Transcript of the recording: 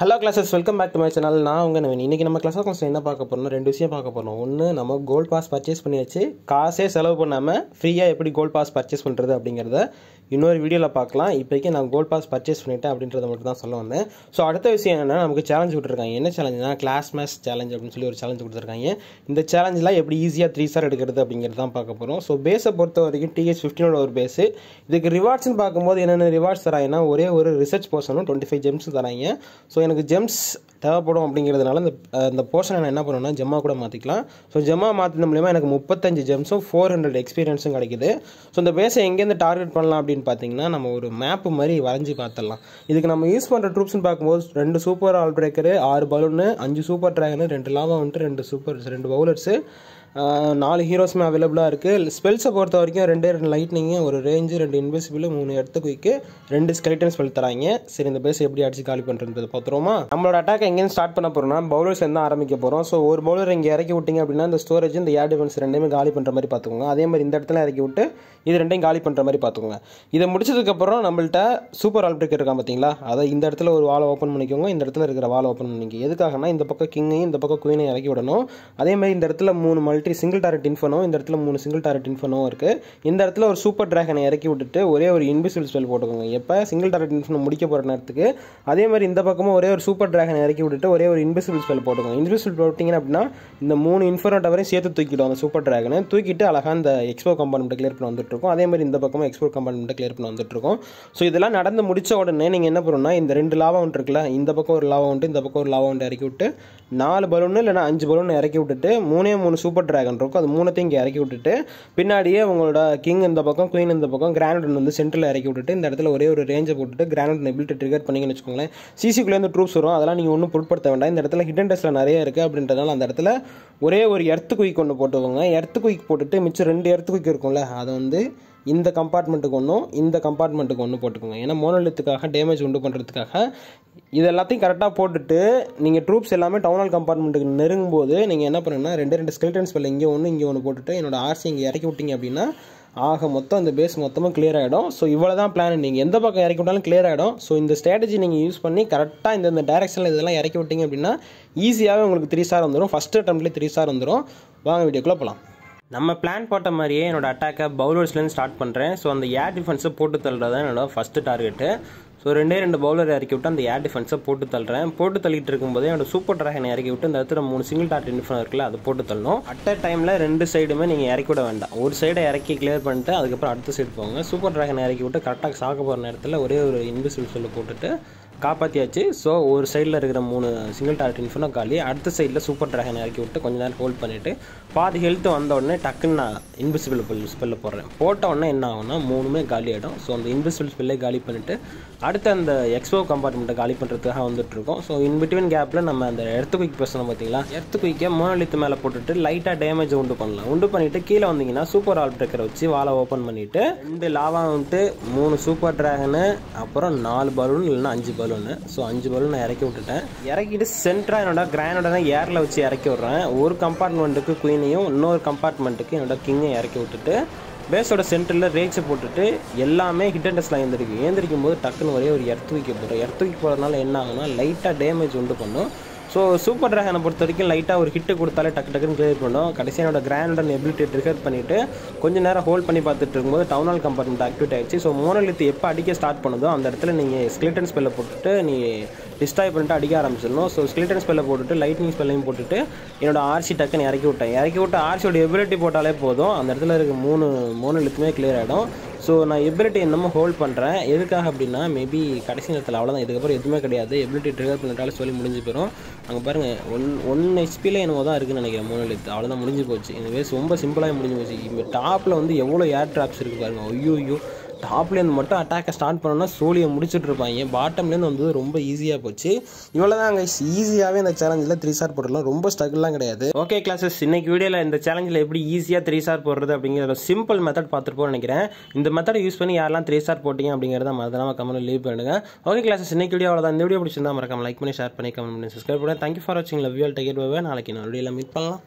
Hello classes welcome back to my channel நான் உங்கள் நவீன். இன்றைக்கி நம்ம கிளாஸ் கிளாஸ் என்ன பார்க்க போகிறோம் ரெண்டு விஷயம் பார்க்க போகிறோம் ஒன்று நம்ம கோல்ட் பாஸ் பர்ச்சேஸ் பண்ணியாச்சு. காசே செலவு பண்ணாமல் ஃப்ரீயாக எப்படி கோல்ட் பாஸ் பர்ச்சேஸ் பண்ணுறது அப்படிங்கிறத இன்னொரு வீடியோவில் பார்க்கலாம். இப்போக்கி நான் கோல்ட் பாஸ் பர்ச்சேஸ் பண்ணிட்டேன் அப்படின்றத மட்டும் தான் சொல்ல வந்தேன். ஸோ அடுத்த விஷயம் என்னென்னா நமக்கு சேலஞ்ச் கொடுத்துருக்காங்க. என்ன சேலஞ்சுனா கிளாஸ் மேஸ் சேலஞ்ச் அப்படின்னு சொல்லி ஒரு சேலஞ்ச் கொடுத்துருக்காங்க. இந்த சேலஞ்சில் எப்படி ஈஸியாக த்ரீ ஸ்டார் எடுக்கிறது அப்படிங்கிறது தான் பார்க்க போகிறோம் ஸோ பேஸை பொறுத்த வரைக்கும் டிஹெச் ஃபிஃப்டினோட ஒரு பேஸு இதுக்கு ரிவார்ட்ஸ்னு பார்க்கும்போது என்னென்ன ரிவார்ட்ஸ் தராங்கன்னா ஒரே ஒரு ரிசர்ச் போர்ஷனும் டுவெண்ட்டி ஃபைவ் ஜெம்ஸ் தராங்க. ஸோ எனக்கு ஜெம்ஸ் தேவைப்படும் அப்படிங்கிறதுனால இந்த அந்த இந்த போர்ஷனை நான் என்ன பண்ணுவேன்னா ஜெம்மா கூட மாற்றிக்கலாம் ஸோ ஜெம்மா மாற்றின மூலிமா எனக்கு முப்பத்தஞ்சு ஜெம்ஸும் ஃபோர் ஹண்ட்ரட் எக்ஸ்பீரியன்ஸும் கிடைக்குது. ஸோ இந்த பேஸை எங்கேருந்து டார்கெட் பண்ணலாம் அப்படின்னு பார்த்தீங்கன்னா நம்ம ஒரு மேப்பு மாதிரி வரைஞ்சி பார்த்துடலாம் இதுக்கு நம்ம யூஸ் பண்ணுற ட்ரூப்ஸ்னு பார்க்கும்போது ரெண்டு சூப்பர் ஆல் பிரேக்கரு ஆறு பலூனு அஞ்சு சூப்பர் ட்ராகனு ரெண்டு லாவா வந்துட்டு ரெண்டு சூப்பர் ரெண்டு பவுலர்ஸு நாலு ஹீரோஸுமே அவைலபிளாக இருக்குது ஸ்பெல்ஸை பொறுத்த வரைக்கும் ரெண்டு ரெண்டு லைட்னிங்கு ஒரு ரேஞ்சு ரெண்டு இன்வெசிபிள் மூணு இடத்து குயிக்கு ரெண்டு ஸ்கெலிட்டன் ஸ்பெல் தராங்க. சரி இந்த பேஸ் எப்படி அடிச்சு காலி பண்ணுறது பார்த்துருவோமா? நம்மளோட அட்டாக் எங்கேயும் ஸ்டார்ட் பண்ண போகிறோம்னா பவுலர்ஸ் தான் ஆரம்பிக்க போகிறோம் ஸோ ஒரு பவுலர் இங்கே இறக்கி விட்டிங்க அப்படின்னா இந்த ஸ்டோரேஜ் இந்த ஏர் டிஃபென்ஸ் ரெண்டுமே காலி பண்ணுற மாதிரி பார்த்துக்கோங்க. அதே மாதிரி இந்த இடத்துல இறக்கி விட்டு இது ரெண்டையும் காலி பண்ணுற மாதிரி பார்த்துக்கோங்க. இதை முடிச்சதுக்கப்புறம் நம்மள்ட்ட சூப்பர் ஆல்பிரிக் இருக்கான் பார்த்தீங்களா? அதை இந்த இடத்துல ஒரு வாழை ஓப்பன் பண்ணிக்கோங்க. இந்த இடத்துல இருக்கிற வாழை ஓப்பன் பண்ணிக்கோங்க. எதுக்காகனா இந்த பக்கம் கிங்கையும் இந்த பக்கம் குயினையும் இறக்கி விடணும். அதே மாதிரி இந்த இடத்துல மூணு மல்டி சிங்கிள் டாரட் இன்ஃபனோ இந்த இடத்துல மூணு சிங்கிள் டாரட் இன்ஃபனோ இருக்குது இந்த இடத்துல ஒரு சூப்பர் டிராகனை இறக்கி விட்டுட்டு ஒரே ஒரு இன்விசிபிள் ஸ்பெல் போட்டுக்கோங்க. எப்போ? சிங்கிள் டாரட் இன்ஃபனோ முடிக்க போகிற நேரத்துக்கு. அதே மாதிரி இந்த பக்கமும் ஒரே ஒரு சூப்பர் டிராகனை இறக்கி விட்டுட்டு ஒரே ஒரு இன்விசிபிள் ஸ்பெல் போட்டுக்கோங்க. இன்விசிபிள் போட்டிங்கன்னா அப்படின்னா இந்த மூணு இன்ஃபனோ டவரையும் சேர்த்து தூக்கிடும் அந்த சூப்பர் டிராகனை தூக்கிட்டு அழகாக இந்த எக்ஸ்போ கம்பார்ட்மெண்ட் கிளியர் பண்ண வந்துட்டுருக்கும். அதே மாதிரி இந்த பக்கமும் எக்ஸ்போ கம்பார்ட்மெண்ட் கிளியர் பண்ண வந்துட்டுருக்கும். ஸோ இதெல்லாம் நடந்து முடிச்ச உடனே நீங்கள் என்ன பண்ணணும்னா இந்த ரெண்டு லாவா ஒன்று இருக்குல்ல இந்த பக்கம் ஒரு லாவா உண்டு இந்த பக்கம் ஒரு லாவா உண்டு இறக்கி விட்டு நாலு பலூன் இல்லைனா அஞ்சு பலூன் இறக்கி விட்டுட்டு மூணே மூணு சூப்பர் டிராகன் இருக்கும் அது மூணத்தையும் இங்கே இறக்கி விட்டுட்டு பின்னாடியே உங்களோட கிங் இந்த பக்கம் குயின் இந்த பக்கம் கிரானடன் வந்து சென்டரில் இறக்கி விட்டுட்டு இந்த இடத்துல ஒரே ஒரு ரேஞ்சை போட்டுட்டு கிரானட் எபிலிட்டி ட்ரிகர் பண்ணிங்கன்னு வச்சுக்கோங்களேன். சிசிக்குள்ளேருந்து ட்ரூப்ஸ் வரும். அதெல்லாம் நீங்கள் ஒன்றும் பொருட்படுத்த வேண்டாம். இந்த இடத்துல ஹிடன் டெஸ்ட்டில் நிறைய இருக்குது அப்படின்றதால அந்த இடத்துல ஒரே ஒரு எர்த்து குயிக் ஒன்று போட்டுக்கோங்க. எர்த்து குயிக் போட்டுட்டு மிச்சம் ரெண்டு எர்த்து குயிக் இருக்கும்ல அதை வந்து இந்த கம்பார்ட்மெண்ட்டுக்கு ஒன்றும் இந்த கம்பார்ட்மெண்ட்டுக்கு ஒன்று போட்டுக்கோங்க. ஏன்னா மோனலித்துக்காக டேமேஜ் உண்டு பண்ணுறதுக்காக இது எல்லாத்தையும் கரெக்டாக போட்டுட்டு நீங்கள் ட்ரூப்ஸ் எல்லாமே டவுன் கம்பார்ட்மெண்ட்டுக்கு நெருங்கும் போது நீங்கள் என்ன பண்ணுன்னா ரெண்டு ரெண்டு ஸ்கெல்டன் ஸ்பெல் இங்கே ஒன்று இங்கே ஒன்று போட்டுட்டு என்னோட ஆர்சி இங்கே இறக்கி விட்டீங்க அப்படின்னா ஆக மொத்தம் அந்த பேஸ் மொத்தமாக கிளியர் ஆகிடும் ஸோ இவ்வளோ தான் பிளான் நீங்கள் எந்த பக்கம் இறக்கி விட்டாலும் கிளியர் ஆகிடும் ஸோ இந்த ஸ்ட்ராட்டஜி நீங்கள் யூஸ் பண்ணி கரெக்டாக இந்த இந்த டேரக்ஷனில் இதெல்லாம் இறக்கி விட்டீங்க அப்படின்னா ஈஸியாகவே உங்களுக்கு த்ரீ ஸ்டார் வந்துடும் ஃபஸ்ட்டு அட்டம்ப்ட்லேயே த்ரீ ஸ்டார் வந்துடும் வாங்க வீடியோக்குள்ளே போகலாம் நம்ம பிளான் போட்ட மாதிரியே என்னோட அட்டாக்கை பவுலர்ஸ்லேருந்து ஸ்டார்ட் பண்ணுறேன் ஸோ அந்த ஏர் டிஃபென்ஸை போட்டு தள்ளுறது தான் என்னோட ஃபஸ்ட்டு டார்கெட்டு ஸோ ரெண்டே ரெண்டு பவுலர் இறக்கி விட்டு அந்த ஏர் டிஃபென்ஸை போட்டு தள்ளுறேன். போட்டு தள்ளிட்டு இருக்கும்போதே என்னோட சூப்பர் ட்ராகனை இறக்கி விட்டு இந்த இடத்துல மூணு சிங்கிள் டார்ட் இன்ஃபன் இருக்குல்ல அதை போட்டு தள்ளணும். அட் அ டைமில் ரெண்டு சைடுமே நீங்கள் இறக்கி விட வேண்டாம். ஒரு சைடை இறக்கி கிளியர் பண்ணிட்டு அதுக்கப்புறம் அடுத்த சைடு போங்க. சூப்பர் ட்ராகனை இறக்கி விட்டு கரெக்டாக சாக்க போகிற நேரத்தில் ஒரே ஒரு இன்விசிபிள் சொல்ல போட்டுட்டு காப்பாற்றியாச்சு ஸோ ஒரு சைடில் இருக்கிற மூணு சிங்கிள் டார்ட் இன்ஃபனோ காலி. அடுத்த சைடில் சூப்பர் ட்ராகன் இறக்கி விட்டு கொஞ்ச நேரம் ஹோல்ட் பண்ணிவிட்டு பாதி ஹெல்த் வந்த உடனே டக்குன்னு நான் இன்விசிபிள் ஸ்பெல்ல போடுறேன். போட்ட உடனே என்ன ஆகும்னா மூணுமே காலி ஆகிடும் ஸோ அந்த இன்விசிபிள் ஸ்பெல்லே காலி பண்ணிவிட்டு அடுத்த அந்த எக்ஸ்போ கம்பார்ட்மெண்ட்டை காலி பண்ணுறதுக்காக வந்துட்டுருக்கோம் ஸோ இன்பிட்வீன் கேப்பில் நம்ம அந்த எர்த்து குயிக் பேசணும் பார்த்தீங்களா? எர்த்து குயிக்கை மோனலித்து மேலே போட்டுட்டு லைட்டாக டேமேஜ் உண்டு பண்ணலாம். உண்டு பண்ணிவிட்டு கீழே வந்தீங்கன்னா சூப்பர் ஆல் பிரேக்கரை வச்சு வாழை ஓப்பன் பண்ணிவிட்டு ரெண்டு லாவா வந்துட்டு மூணு சூப்பர் ட்ராகனு அப்புறம் நாலு பலூன் இல்லைன்னா அஞ்சு பலூன் ஸோ அஞ்சு பலூன் நான் இறக்கி விட்டுட்டேன். இறக்கிட்டு சென்டராக என்னோட கிரானோட ஏரில் வச்சு இறக்கி விட்றேன். ஒரு கம்பார்ட்மெண்ட்டுக்கு குயினையும் இன்னொரு கம்பார்ட்மெண்ட்டுக்கு என்னோட கிங்கையும் இறக்கி விட்டுட்டு பேஸோட சென்டரில் ரேக்ஸை போட்டுட்டு எல்லாமே ஹிட் அண்ட் டெஸ்ட்லாம் எழுந்திருக்கு ஏந்திரிக்கும். போது டக்குன்னு ஒரே ஒரு எர்த்து வைக்க போகிறோம் எர்த்து வைக்க போகிறதுனால என்ன ஆகும்னா லைட்டாக டேமேஜ் உண்டு பண்ணும். ஸோ சூப்பர் ட்ராகனை பொறுத்த வரைக்கும் லைட்டாக ஒரு ஹிட்டு கொடுத்தாலே டக்கு டக்குன்னு கிளியர் பண்ணும் கடைசியாக என்னோட கிராண்ட் எபிலிட்டி ட்ரிகர் பண்ணிவிட்டு கொஞ்சம் நேரம் ஹோல்ட் பண்ணி பார்த்துட்டு இருக்கும்போது டவுன் ஹால் கம்பார்ட்மெண்ட் ஆக்டிவேட் ஆகிடுச்சு ஸோ மோனலித்து எப்போ அடிக்க ஸ்டார்ட் பண்ணுதோ அந்த இடத்துல நீங்கள் ஸ்கிலிட்டன் ஸ்பெல்லை போட்டுட்டு நீ டிஸ்ட்ராய் பண்ணிட்டு அடிக்க ஆரம்பிச்சிடணும். ஸோ ஸ்கிலிட்டன் ஸ்பெல்லை போட்டுட்டு லைட்னிங் ஸ்பெல்லையும் போட்டுட்டு என்னோட ஆர்சி டக்குன்னு இறக்கி விட்டேன். இறக்கி விட்டு ஆர்சியோட எபிலிட்டி போட்டாலே போதும். அந்த இடத்துல இருக்க மூணு மோனலித்துமே கிளியர் ஆகிடும் ஸோ நான் எபிலிட்டி என்னமோ ஹோல்ட் பண்ணுறேன் எதுக்காக அப்படின்னா மேபி கடைசி நேரத்தில் அவ்வளோதான் இதுக்கப்புறம் எதுவுமே கிடையாது. எபிலிட்டி ட்ரிகர் பண்ணிட்டாலும் சொல்லி முடிஞ்சு போயிடும் அங்கே பாருங்கள் ஒன் ஒன் ஹெச்பியில் என்னவோ தான் இருக்குன்னு நினைக்கிறேன் மூணு எழுத்து. அவ்வளோதான் முடிஞ்சு போச்சு. இந்த வேஸ் ரொம்ப சிம்பிளாக முடிஞ்சு போச்சு. இப்போ டாப்பில் வந்து எவ்வளோ ஏர் ட்ராப்ஸ் இருக்குது பாருங்கள் ஐயோ ஐயோ. டாப்லேருந்து மட்டும் அட்டாக்கை ஸ்டார்ட் பண்ணோன்னா சோழியை முடிச்சுட்டு இருப்பாங்க பாட்டம்லேருந்து வந்து ரொம்ப ஈஸியாக போச்சு. இவ்வளோ தான் ஈஸியாகவே இந்த சேலஞ்சில் த்ரீ ஸ்டார் போடலாம் ரொம்ப ஸ்ட்ரகிள்லாம் கிடையாது. ஓகே கிளாஸஸ் இன்னைக்கு வீடியோவில் இந்த சேலஞ்சில் எப்படி ஈஸியாக த்ரீ ஸ்டார் போடுறது அப்படிங்கிற சிம்பிள் மெத்தட் பார்த்துருப்போம் நினைக்கிறேன். இந்த மெத்தட் யூஸ் பண்ணி யாரெல்லாம் த்ரீ ஸ்டார் போட்டிங்க அப்படிங்கிறத மறந்துடாமல் கமெண்ட் லீவ் பண்ணுங்க. ஓகே கிளாஸஸ் இன்னைக்கு வீடியோ அவ்வளோதான் இந்த வீடியோ பிடிச்சிருந்தா மறக்காம லைக் பண்ணி ஷேர் பண்ணி கமெண்ட் பண்ணி சப்ஸ்கிரைப் பண்ணுங்க. தேங்க்யூ ஃபார் வாட்சிங் லவ் யூ டேக் இட் நாளைக்கு நான் வீடியோவில் மீட் பண்ணலாம்.